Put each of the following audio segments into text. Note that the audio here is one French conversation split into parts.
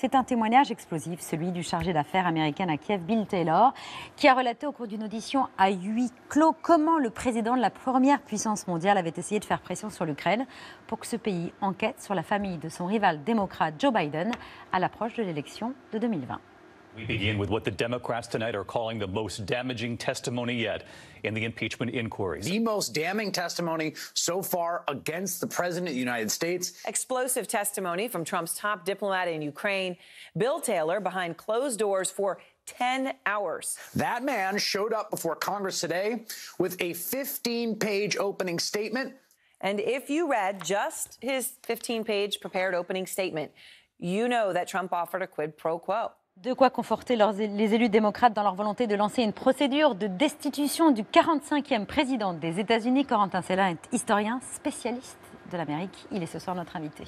C'est un témoignage explosif, celui du chargé d'affaires américain à Kiev, Bill Taylor, qui a relaté au cours d'une audition à huis clos comment le président de la première puissance mondiale avait essayé de faire pression sur l'Ukraine pour que ce pays enquête sur la famille de son rival démocrate Joe Biden à l'approche de l'élection de 2020. We begin with what the Democrats tonight are calling the most damaging testimony yet in the impeachment inquiries. The most damning testimony so far against the President of the United States. Explosive testimony from Trump's top diplomat in Ukraine, Bill Taylor, behind closed doors for 10 hours. That man showed up before Congress today with a 15 page opening statement. And if you read just his 15 page prepared opening statement, you know that Trump offered a quid pro quo. De quoi conforter les élus démocrates dans leur volonté de lancer une procédure de destitution du 45e président des États-Unis. Corentin Sella est historien spécialiste de l'Amérique. Il est ce soir notre invité.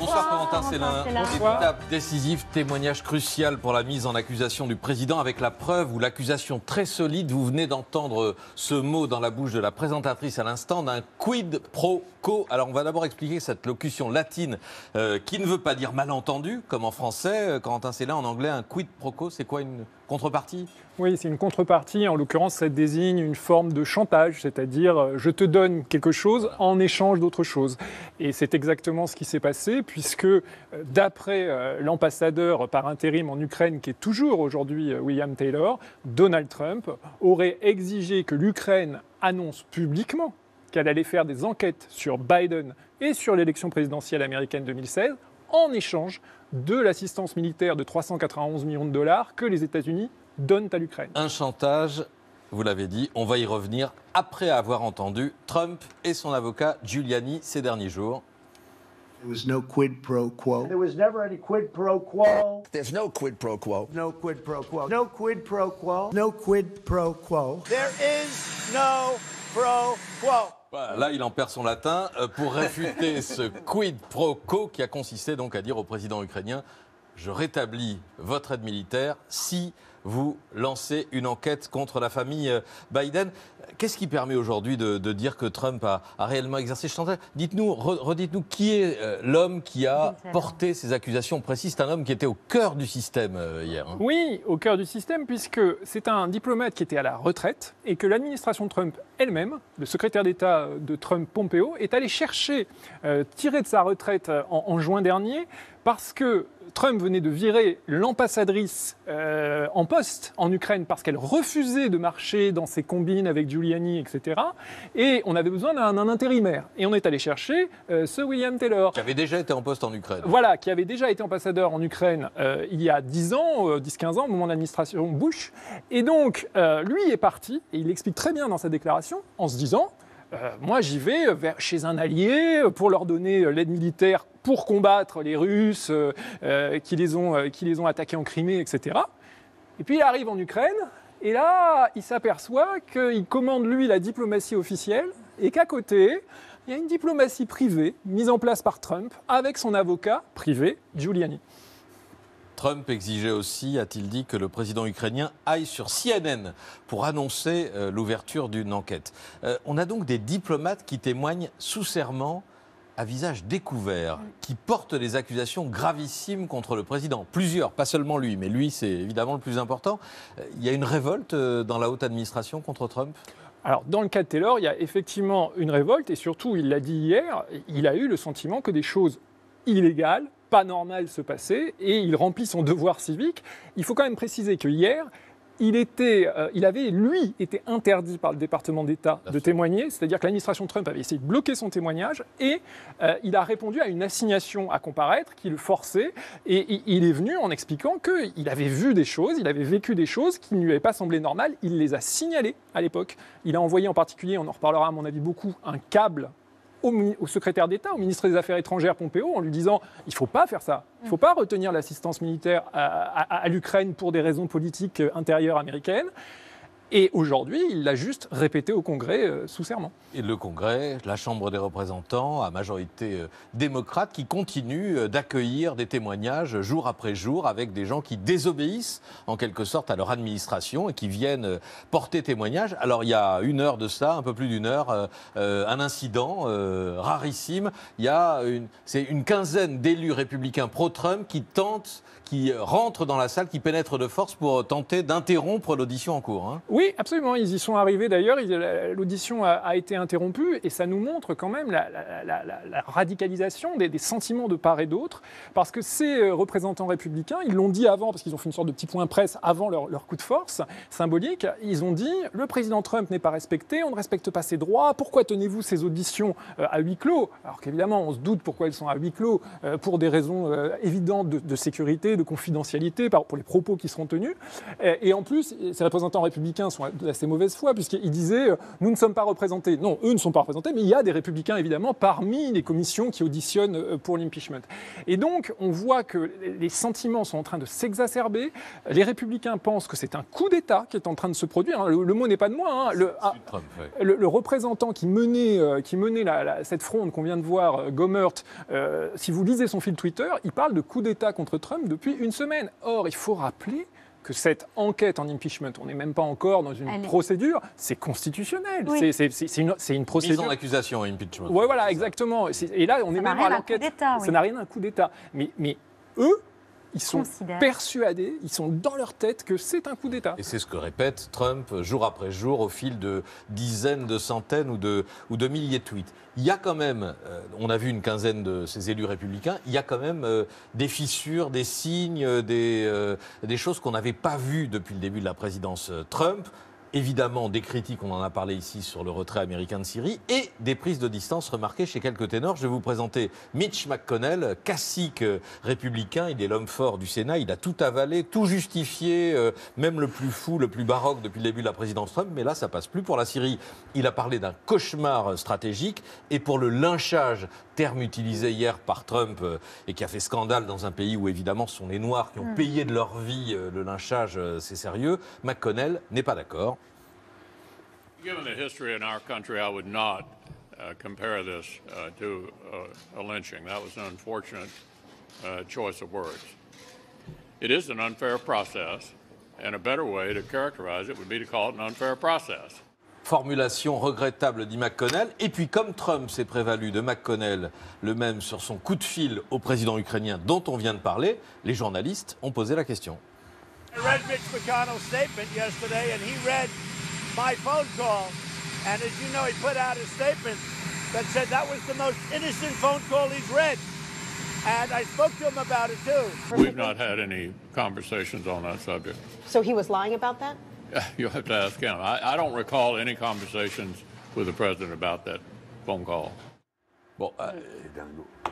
Bonsoir, Corentin Célin. Étape décisive, témoignage crucial pour la mise en accusation du président avec la preuve ou l'accusation très solide. Vous venez d'entendre ce mot dans la bouche de la présentatrice à l'instant d'un quid pro quo. Alors on va d'abord expliquer cette locution latine euh, qui ne veut pas dire malentendu comme en français. Euh, Corentin Célin en anglais, un quid pro quo, c'est quoi une contrepartie? Oui, c'est une contrepartie. En l'occurrence, ça désigne une forme de chantage, c'est-à-dire euh, je te donne quelque chose en échange d'autre chose. Et c'est exactement ce qui s'est passé, puisque euh, d'après euh, l'ambassadeur par intérim en Ukraine, qui est toujours aujourd'hui William Taylor, Donald Trump aurait exigé que l'Ukraine annonce publiquement qu'elle allait faire des enquêtes sur Biden et sur l'élection présidentielle américaine 2016 en échange de l'assistance militaire de 391 millions de dollars que les États-Unis donnent à l'Ukraine. Un chantage, vous l'avez dit, on va y revenir après avoir entendu Trump et son avocat Giuliani ces derniers jours. There was no quid pro quo. There was never any quid pro quo. There's no quid pro quo. No quid pro quo. No quid pro quo. No quid pro quo. There is no pro quo là, il en perd son latin euh, pour réfuter ce quid pro quo qui a consisté donc à dire au président ukrainien je rétablis votre aide militaire si vous lancez une enquête contre la famille euh, Biden. Qu'est-ce qui permet aujourd'hui de, dire que Trump a, réellement exercé? Ce chantage Dites-nous, redites-nous qui est euh, l'homme qui a porté ces accusations précises. C'est un homme qui était au cœur du système euh, hier. Hein. Oui, au cœur du système, puisque c'est un diplomate qui était à la retraite et que l'administration Trump elle-même, le secrétaire d'État de Trump, Pompeo, est allé chercher, tiré de sa retraite en juin dernier, parce que Trump venait de virer l'ambassadrice euh, en poste en Ukraine parce qu'elle refusait de marcher dans ses combines avec Giuliani, etc. Et on avait besoin d'un intérimaire. Et on est allé chercher euh, ce William Taylor. Qui avait déjà été en poste en Ukraine. Voilà, qui avait déjà été ambassadeur en Ukraine euh, il y a 10 ans, 10-15 ans, au moment de l'administration Bush. Et donc, lui est parti, et il l'explique très bien dans sa déclaration, en se disant euh, moi, j'y vais vers, chez un allié pour leur donner l'aide militaire pour combattre les Russes euh, euh, qui, les ont, qui les ont attaqués en Crimée, etc. Et puis il arrive en Ukraine, et là, il s'aperçoit qu'il commande, lui, la diplomatie officielle, et qu'à côté, il y a une diplomatie privée mise en place par Trump avec son avocat privé, Giuliani. Trump exigeait aussi, a-t-il dit, que le président ukrainien aille sur CNN pour annoncer euh, l'ouverture d'une enquête. Euh, on a donc des diplomates qui témoignent sous serment à visage découvert, qui portent des accusations gravissimes contre le président. Plusieurs, pas seulement lui, mais lui c'est évidemment le plus important. Euh, il y a une révolte dans la haute administration contre Trump? Alors, dans le cas de Taylor, il y a effectivement une révolte et surtout, il l'a dit hier, il a eu le sentiment que des choses illégales, pas normal se passer et il remplit son devoir civique. Il faut quand même préciser que hier, il, était, euh, il avait, lui, été interdit par le département d'État de témoigner, c'est-à-dire que l'administration Trump avait essayé de bloquer son témoignage et euh, il a répondu à une assignation à comparaître qui le forçait. Et, il est venu en expliquant qu'il avait vu des choses, il avait vécu des choses qui ne lui avaient pas semblé normales, il les a signalées à l'époque. Il a envoyé en particulier, on en reparlera à mon avis beaucoup, un câble au, secrétaire d'État, au ministre des Affaires étrangères Pompeo, en lui disant il ne faut pas faire ça. Il ne faut pas retenir l'assistance militaire à, l'Ukraine pour des raisons politiques euh, intérieures américaines. Et aujourd'hui, il l'a juste répété au Congrès euh, sous serment. Et le Congrès, la Chambre des représentants, à majorité euh, démocrate, qui continue euh, d'accueillir des témoignages jour après jour avec des gens qui désobéissent en quelque sorte à leur administration et qui viennent porter témoignage. Alors il y a une heure de ça, un peu plus d'une heure, un incident rarissime. Il y a une, c'est une quinzaine d'élus républicains pro-Trump qui tentent, qui rentrent dans la salle, qui pénètrent de force pour tenter d'interrompre l'audition en cours. hein. Oui, absolument. Ils y sont arrivés d'ailleurs. L'audition a, été interrompue et ça nous montre quand même la, radicalisation des, sentiments de part et d'autre. Parce que ces euh, représentants républicains, ils l'ont dit avant, parce qu'ils ont fait une sorte de petit point presse avant leur, coup de force symbolique. Ils ont dit le président Trump n'est pas respecté, on ne respecte pas ses droits. Pourquoi tenez-vous ces auditions euh, à huis clos? Alors qu'évidemment, on se doute pourquoi elles sont à huis clos euh, pour des raisons évidentes de, de sécurité, de confidentialité, pour les propos qui seront tenus. Et en plus, ces représentants républicains sont d'assez mauvaise foi, puisqu'ils disaient euh, Nous ne sommes pas représentés. Non, eux ne sont pas représentés, mais il y a des républicains, évidemment, parmi les commissions qui auditionnent euh, pour l'impeachment. Et donc, on voit que les sentiments sont en train de s'exacerber. Les républicains pensent que c'est un coup d'État qui est en train de se produire. hein. Le, le mot n'est pas de moi. hein. Le- ah, Trump, ouais. le, le représentant qui menait, euh, qui menait la- la- cette fronde qu'on vient de voir, Gomert, euh, si vous lisez son fil Twitter, il parle de coup d'État contre Trump depuis une semaine. Or, il faut rappeler que cette enquête en impeachment, on n'est même pas encore dans une est- procédure, c'est constitutionnel. Oui. C'est- C'est c'est- c'est une, c'est une Mise procédure. en accusation, impeachment. Ouais, voilà, exactement. C'est- Et là, on est n'a même à l'enquête. oui. Ça n'a rien d'un coup d'État. Mais, mais eux, ils sont Considèrent. persuadés, ils sont dans leur tête que c'est un coup d'État. Et c'est ce que répète Trump jour après jour au fil de dizaines, de centaines ou de, ou de milliers de tweets. Il y a quand même, euh, on a vu une quinzaine de ces élus républicains, il y a quand même euh, des fissures, des signes, euh, des, euh, des choses qu'on n'avait pas vues depuis le début de la présidence Trump. Évidemment, des critiques, on en a parlé ici sur le retrait américain de Syrie, et des prises de distance remarquées chez quelques ténors. Je vais vous présenter Mitch McConnell, classique euh, républicain, il est l'homme fort du Sénat, il a tout avalé, tout justifié, euh, même le plus fou, le plus baroque depuis le début de la présidence Trump, mais là, ça passe plus pour la Syrie. Il a parlé d'un cauchemar euh, stratégique, et pour le lynchage, terme utilisé hier par Trump, euh, et qui a fait scandale dans un pays où évidemment ce sont les Noirs qui ont payé de leur vie euh, le lynchage, euh, c'est sérieux, McConnell n'est pas d'accord. Given the history in our country, I would not uh, compare this uh, to uh, a lynching. That was an unfortunate uh, choice of words. It is an unfair process, and a better way to characterize it would be to call it an unfair process. Formulation regrettable, dit McConnell. Et puis, comme Trump s'est prévalu de McConnell, le même sur son coup de fil au président ukrainien dont on vient de parler, les journalistes ont posé la question. I read Mitch McConnell's statement yesterday, and he read my phone call. And as you know, he put out a statement that said that was the most innocent phone call he's read. And I spoke to him about it too. We've not had any conversations on that subject. So he was lying about that? You'll have to ask him. I, I don't recall any conversations with the president about that phone call. Bon, euh,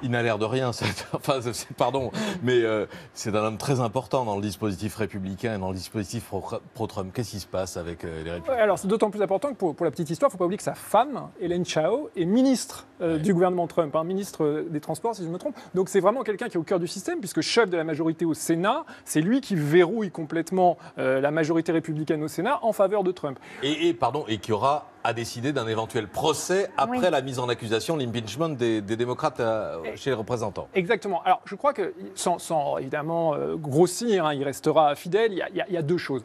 il n'a l'air de rien, c'est- enfin, pardon, mais euh, c'est un homme très important dans le dispositif républicain et dans le dispositif pro- pro-Trump. Qu'est-ce qui se passe avec euh, les républicains? Ouais, alors c'est d'autant plus important que pour, pour la petite histoire, il ne faut pas oublier que sa femme, Hélène Chao, est ministre euh, du gouvernement Trump, hein, ministre des Transports si je me trompe. Donc c'est vraiment quelqu'un qui est au cœur du système, puisque chef de la majorité au Sénat, c'est lui qui verrouille complètement euh, la majorité républicaine au Sénat en faveur de Trump. et, et, pardon, et qui aura à décider d'un éventuel procès après Oui. la mise en accusation, l'impeachment des, des démocrates euh, chez les représentants. Exactement. Alors, je crois que, sans, sans, évidemment euh, grossir, hein, il restera fidèle, a, y a- il y a deux choses.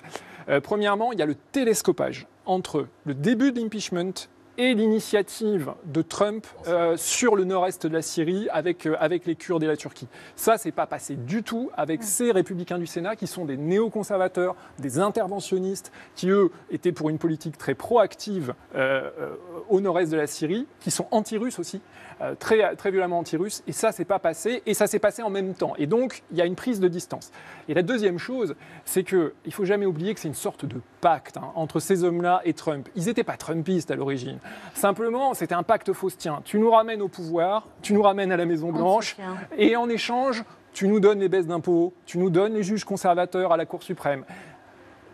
Euh, premièrement, il y a le télescopage entre le début de l'impeachment et l'initiative de Trump euh, sur le nord-est de la Syrie avec, euh, avec les Kurdes et la Turquie. Ça, c'est pas passé du tout avec ces républicains du Sénat qui sont des néoconservateurs, des interventionnistes, qui eux étaient pour une politique très proactive euh, au nord-est de la Syrie, qui sont anti-russes aussi, euh, très, très violemment anti-russes. Et ça, c'est pas passé, et ça s'est passé en même temps. Et donc, il y a une prise de distance. Et la deuxième chose, c'est que il faut jamais oublier que c'est une sorte de pacte hein, entre ces hommes-là et Trump. Ils n'étaient pas Trumpistes à l'origine. Simplement, c'était un pacte faustien. Tu nous ramènes au pouvoir, tu nous ramènes à la Maison Blanche, soutient. et en échange, tu nous donnes les baisses d'impôts, tu nous donnes les juges conservateurs à la Cour suprême.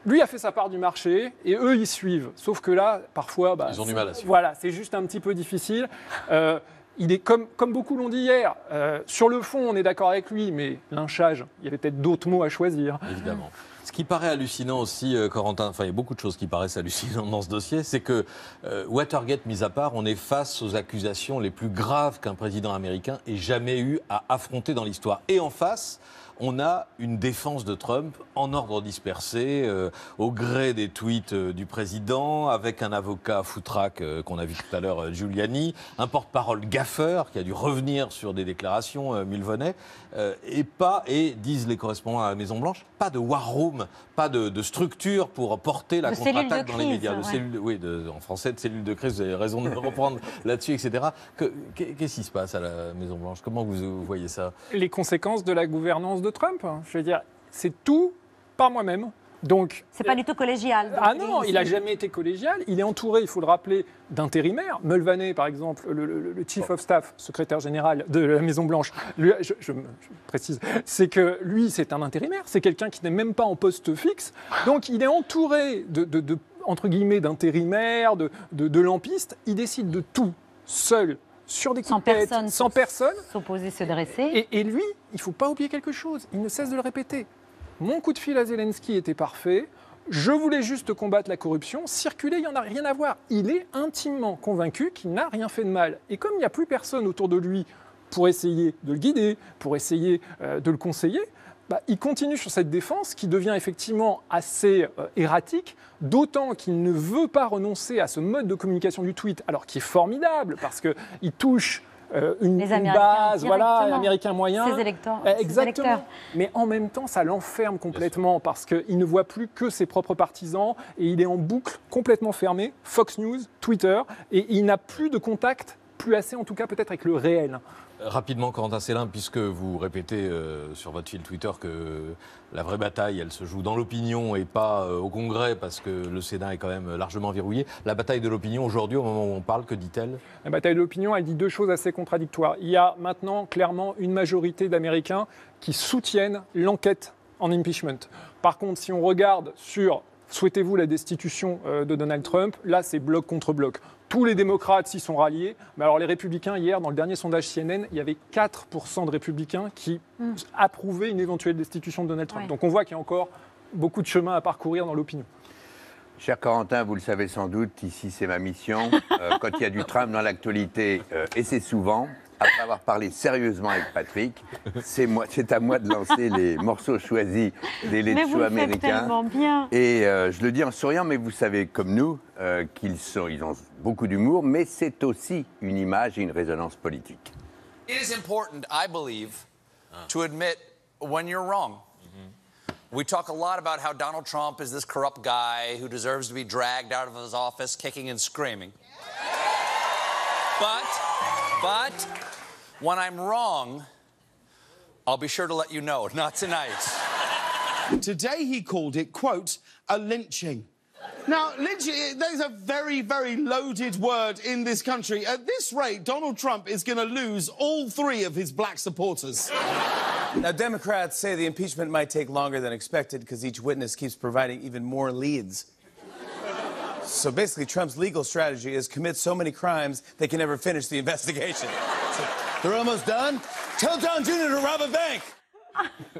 Lui a fait sa part du marché et eux ils suivent. Sauf que là, parfois, bah, Ils ont du c'est- mal à suivre. Voilà, c'est juste un petit peu difficile. Euh, il est comme, comme beaucoup l'ont dit hier. euh, sur le fond, on est d'accord avec lui, mais lynchage, il y avait peut-être d'autres mots à choisir. Évidemment. Ce qui paraît hallucinant aussi, euh, Corentin, enfin il y a beaucoup de choses qui paraissent hallucinantes dans ce dossier, c'est que euh, Watergate mis à part, on est face aux accusations les plus graves qu'un président américain ait jamais eu à affronter dans l'histoire. Et en face, on a une défense de Trump en ordre dispersé, euh, au gré des tweets euh, du président, avec un avocat foutraque euh, qu'on a vu tout à l'heure, euh, Giuliani, un porte-parole gaffeur qui a dû revenir sur des déclarations, euh, Mulvenet, euh, et pas, et disent les correspondants à la Maison Blanche, pas de war room, pas de, de structure pour porter la contre-attaque dans les médias. De ouais. cellule oui, de- en français, de cellule de crise, vous avez raison de me reprendre là-dessus, etc. Que- qu'est- Qu'est-ce qui se passe à la Maison Blanche Comment vous, vous voyez ça? Les conséquences de la gouvernance de Trump. Je veux dire, c'est tout par moi-même. Donc, C'est pas du tout collégial. donc Ah non, il n'a jamais été collégial. Il est entouré, il faut le rappeler, d'intérimaires. Mulvaney, par exemple, le, le- le chief of staff, secrétaire général de la Maison-Blanche, lui, je, je- je précise, c'est que lui, c'est un intérimaire. C'est quelqu'un qui n'est même pas en poste fixe. Donc, il est entouré de, de- de- entre guillemets, d'intérimaires, de, de, de lampistes. Il décide de tout, seul, sur des Sans personne. sans personne. S'opposer, se dresser. Et, et lui, il ne faut pas oublier quelque chose. Il ne cesse de le répéter. Mon coup de fil à Zelensky était parfait. Je voulais juste combattre la corruption. Circuler, il n'y en a rien à voir. Il est intimement convaincu qu'il n'a rien fait de mal. Et comme il n'y a plus personne autour de lui pour essayer de le guider, pour essayer euh, de le conseiller, bah, il continue sur cette défense qui devient effectivement assez euh, erratique, d'autant qu'il ne veut pas renoncer à ce mode de communication du tweet, alors qui est formidable parce qu'il touche euh, une, Les une Américains, base, voilà, américain moyen. Ses électeurs. Eh, ses Exactement. électeurs. Mais en même temps, ça l'enferme complètement parce qu'il ne voit plus que ses propres partisans et il est en boucle complètement fermé. Fox News, Twitter, et il n'a plus de contact, plus assez en tout cas peut-être avec le réel. Rapidement, Corentin Célin, puisque vous répétez euh, sur votre fil Twitter que la vraie bataille, elle se joue dans l'opinion et pas euh, au Congrès, parce que le Sénat est quand même largement verrouillé. La bataille de l'opinion, aujourd'hui, au moment où on parle, que dit-elle? La bataille de l'opinion, elle dit deux choses assez contradictoires. Il y a maintenant clairement une majorité d'Américains qui soutiennent l'enquête en impeachment. Par contre, si on regarde sur souhaitez-vous la destitution euh, de Donald Trump, là c'est bloc contre bloc. Tous les démocrates s'y sont ralliés. Mais alors les républicains, hier, dans le dernier sondage CNN, il y avait 4% de républicains qui approuvaient une éventuelle destitution de Donald Trump. Ouais. Donc on voit qu'il y a encore beaucoup de chemin à parcourir dans l'opinion. Cher Corentin, vous le savez sans doute, ici c'est ma mission. Euh, quand il y a du Trump dans l'actualité, euh, et c'est souvent, après avoir parlé sérieusement avec Patrick, c'est moi, c'est à moi de lancer les morceaux choisis des Mais late vous show le faites américains. tellement bien. Et euh, je le dis en souriant, mais vous savez comme nous euh, qu'ils sont, ils ont beaucoup d'humour, mais c'est aussi une image et une résonance politique. It is important, I believe, to admit when you're wrong. We talk a lot about how Donald Trump is this corrupt guy who deserves to be dragged out of his office kicking and screaming. But, but, when I'm wrong, I'll be sure to let you know. Not tonight. Today he called it, quote, a lynching. Now, lynching, eh, there's a very, very loaded word in this country. At this rate, Donald Trump is going to lose all three of his black supporters. Now, Democrats say the impeachment might take longer than expected because each witness keeps providing even more leads. So basically, Trump's legal strategy is commit so many crimes they can never finish the investigation. They're almost done? Tell Don Jr. to rob a bank!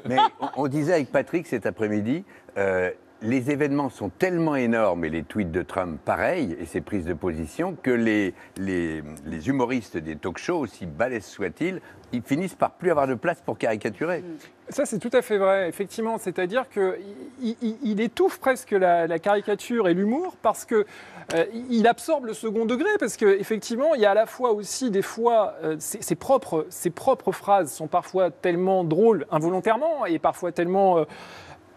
Mais on, on disait avec Patrick cet après-midi, euh, les événements sont tellement énormes et les tweets de Trump pareils et ses prises de position que les, humoristes des talk-shows, aussi balèzes soient-ils, ils finissent par plus avoir de place pour caricaturer. Ça, c'est tout à fait vrai, effectivement. C'est-à-dire qu'il il, il étouffe presque la, caricature et l'humour parce que euh, il absorbe le second degré, parce qu'effectivement, il y a à la fois aussi des fois, euh, ses, ses propres, ses propres phrases sont parfois tellement drôles involontairement et parfois tellement... euh,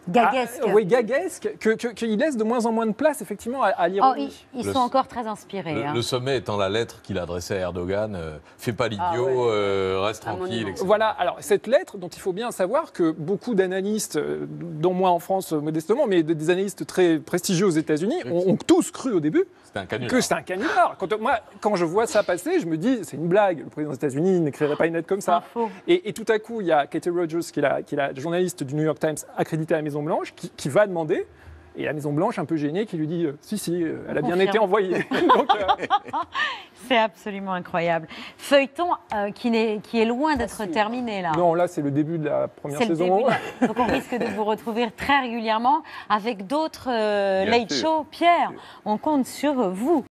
Gaguesque. ah, oui, gaguesque, que- que- qu'il laisse de moins en moins de place, effectivement, à, à Oh, l'ironie. ils, ils Le- sont encore très inspirés. le, hein. le sommet étant la lettre qu'il a adressée à Erdogan, euh, fais pas l'idiot, Ah ouais. euh, reste Un tranquille, etc. Voilà, alors cette lettre dont il faut bien savoir que beaucoup d'analystes, euh, dont moi en France modestement, mais de- des analystes très prestigieux aux États-Unis, ont, ont tous cru au début un que c'était un canular. Quand, moi, quand je vois ça passer, je me dis, c'est une blague. Le président des États-Unis n'écrirait pas une lettre comme ça. Et, et tout à coup, il y a Katie Rogers, qui est la, qui est la journaliste du New York Times accréditée à la Maison-Blanche, qui, qui va demander Et la Maison-Blanche, un peu gênée, qui lui dit euh, Si, si, euh, elle a bien Confirme. été envoyée. Euh, C'est absolument incroyable. Feuilleton euh, qui, n'est- qui est loin d'être terminé là. non, là, c'est le début de la première saison. de- Donc on risque de vous retrouver très régulièrement avec d'autres euh, late shows. Pierre, on compte sur vous.